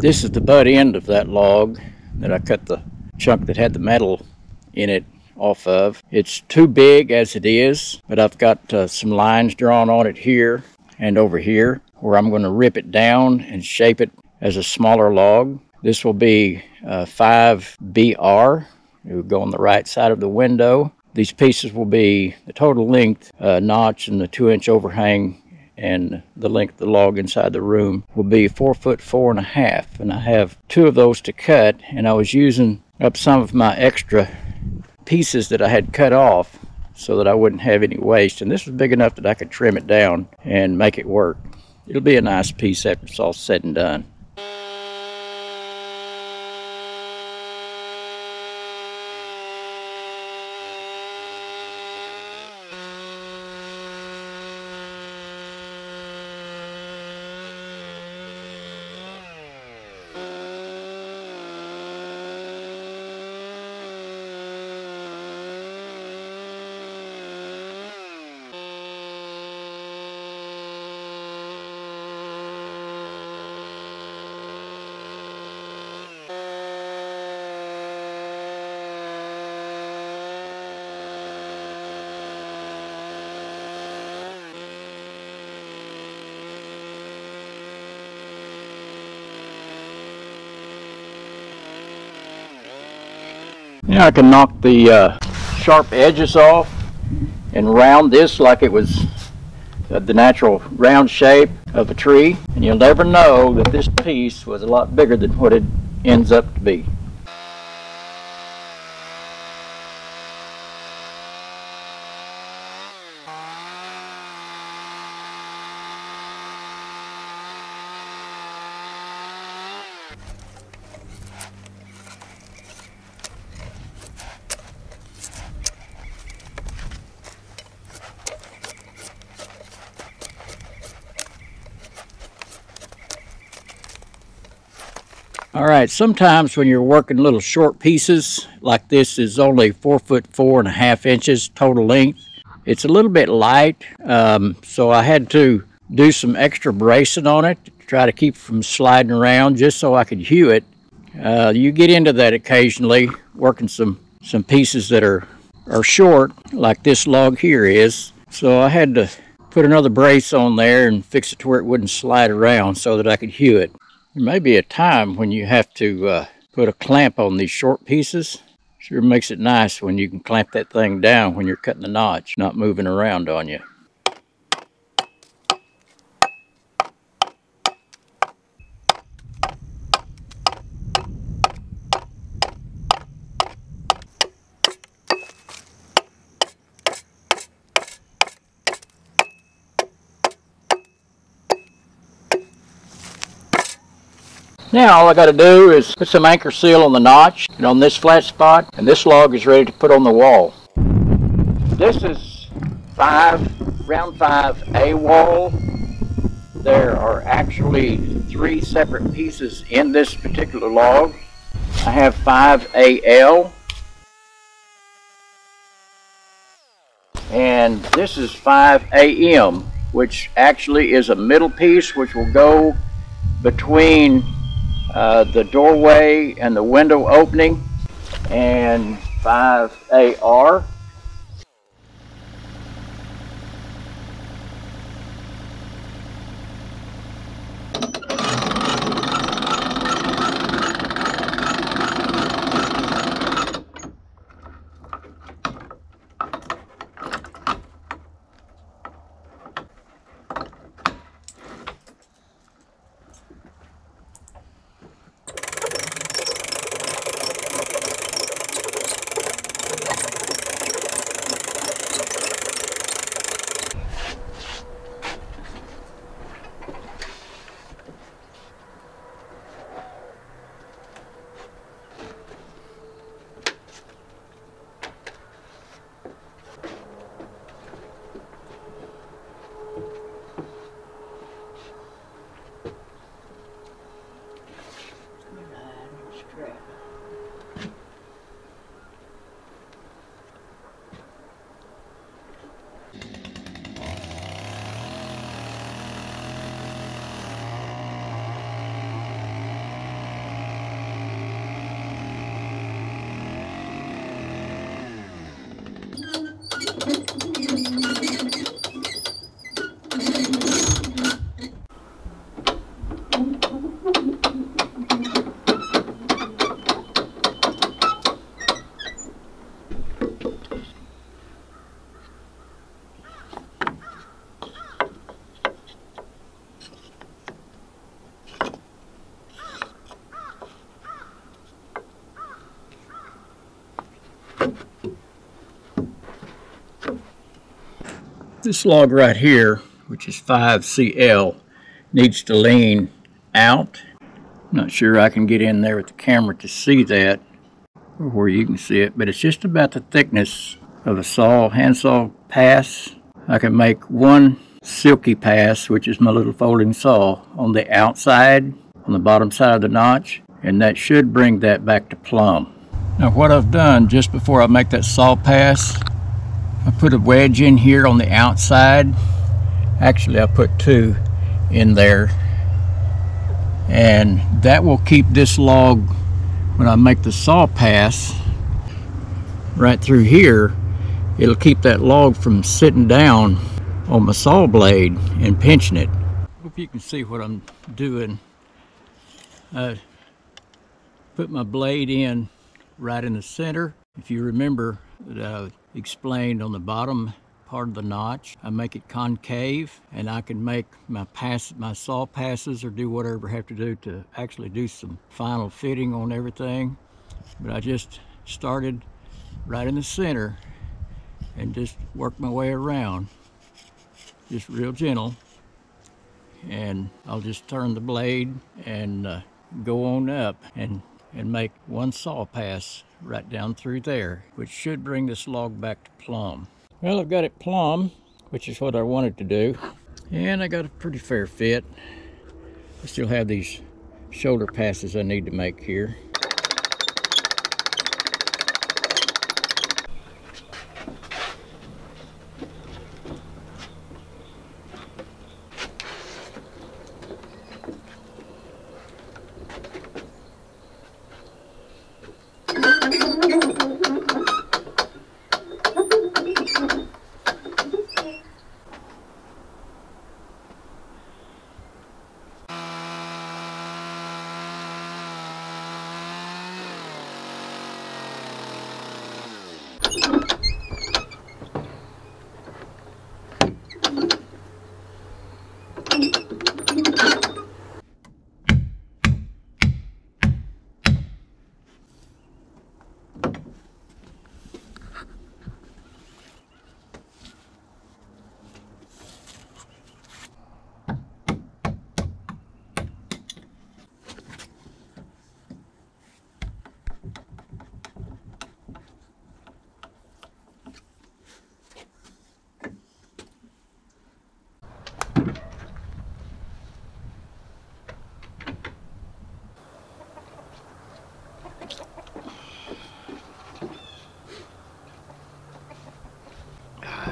This is the butt end of that log that I cut the chunk that had the metal in it off of. It's too big as it is, but I've got uh, some lines drawn on it here and over here where I'm going to rip it down and shape it as a smaller log. This will be uh, 5BR. It will go on the right side of the window. These pieces will be the total length uh, notch and the two inch overhang and the length of the log inside the room will be four foot four and a half. And I have two of those to cut and I was using up some of my extra pieces that I had cut off so that I wouldn't have any waste. And this was big enough that I could trim it down and make it work. It'll be a nice piece after it's all said and done. Now I can knock the uh, sharp edges off and round this like it was uh, the natural round shape of a tree. And you'll never know that this piece was a lot bigger than what it ends up to be. All right, sometimes when you're working little short pieces, like this is only four foot four and a half inches total length, it's a little bit light, um, so I had to do some extra bracing on it to try to keep it from sliding around just so I could hew it. Uh, you get into that occasionally, working some, some pieces that are, are short, like this log here is. So I had to put another brace on there and fix it to where it wouldn't slide around so that I could hew it. There may be a time when you have to uh, put a clamp on these short pieces. Sure makes it nice when you can clamp that thing down when you're cutting the notch, not moving around on you. Now all I got to do is put some Anchorseal on the notch and on this flat spot and this log is ready to put on the wall. This is 5, round 5 A wall. There are actually three separate pieces in this particular log. I have 5 AL and this is 5 AM which actually is a middle piece which will go between uh, the doorway and the window opening and 5AR. This log right here, which is 5CL, needs to lean out. Not sure I can get in there with the camera to see that, or where you can see it, but it's just about the thickness of a saw, handsaw pass. I can make one Silky pass, which is my little folding saw, on the outside, on the bottom side of the notch, and that should bring that back to plumb. Now what I've done just before I make that saw pass, I put a wedge in here on the outside. Actually, I put two in there. And that will keep this log, when I make the saw pass, right through here, it'll keep that log from sitting down on my saw blade and pinching it. Hope you can see what I'm doing. I put my blade in right in the center. If you remember I explained on the bottom part of the notch, I make it concave and I can make my pass, my saw passes or do whatever I have to do to actually do some final fitting on everything. But I just started right in the center and just worked my way around just real gentle. And I'll just turn the blade and uh, go on up. And and make one saw pass right down through there which should bring this log back to plumb well I've got it plumb which is what I wanted to do and I got a pretty fair fit. I still have these shoulder passes I need to make here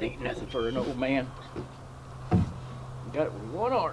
It ain't nothing for an old man. Got it with one arm.